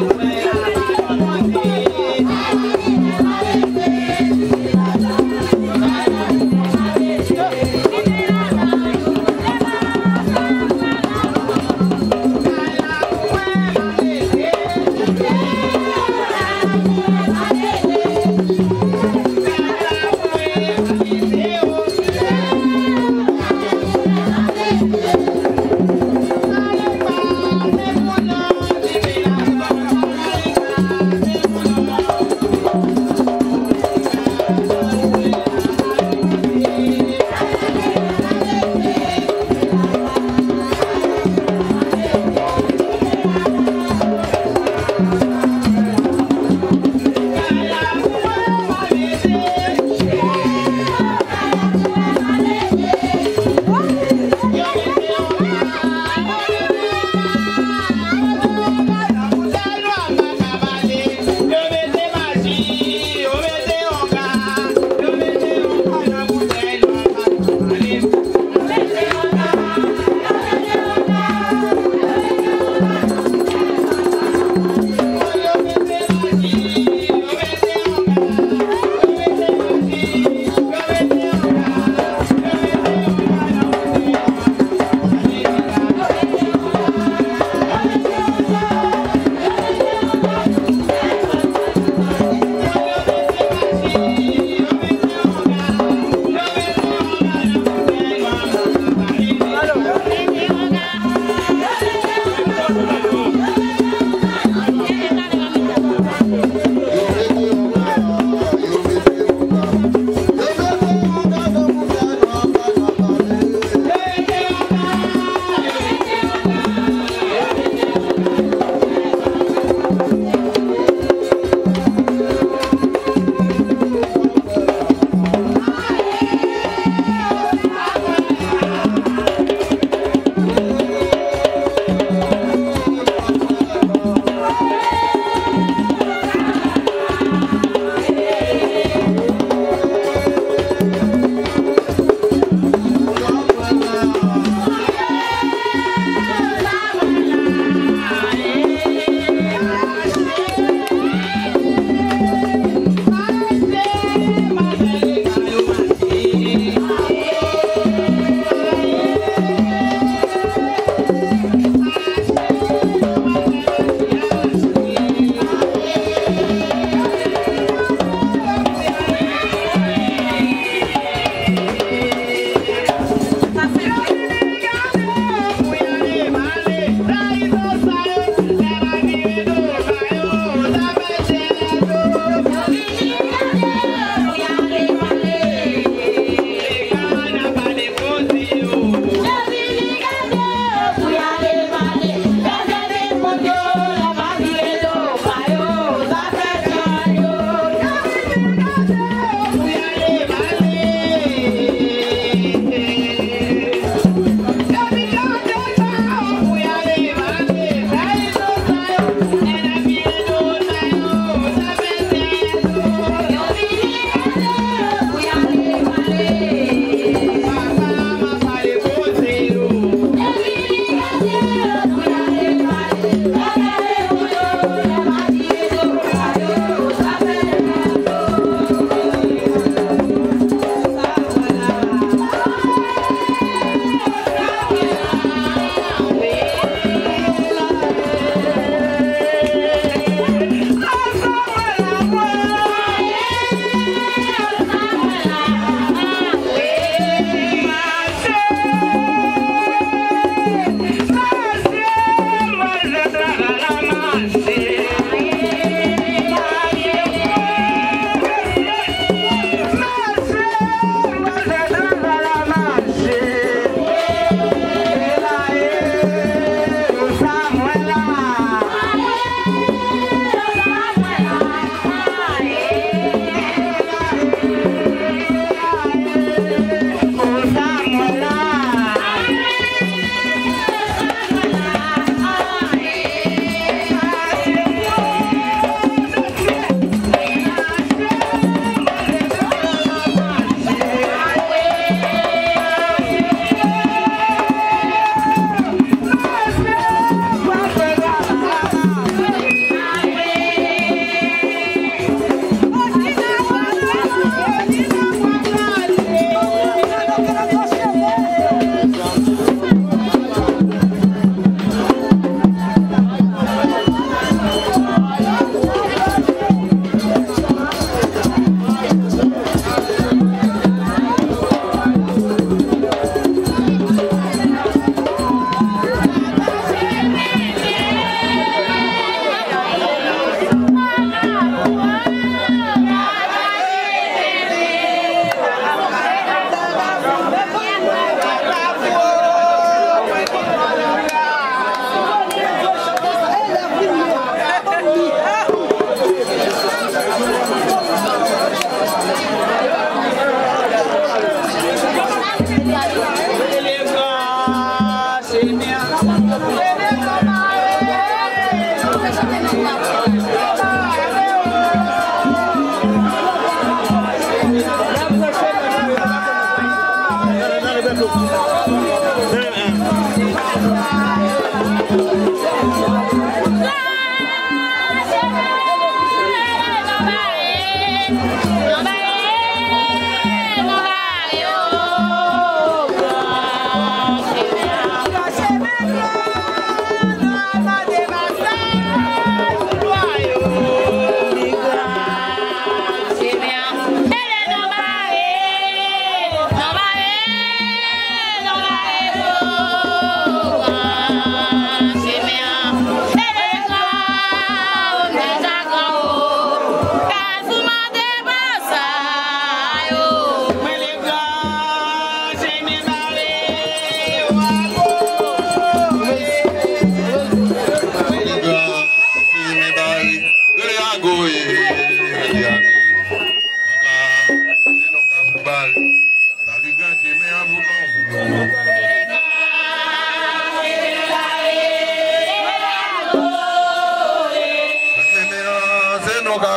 Thank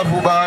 Wale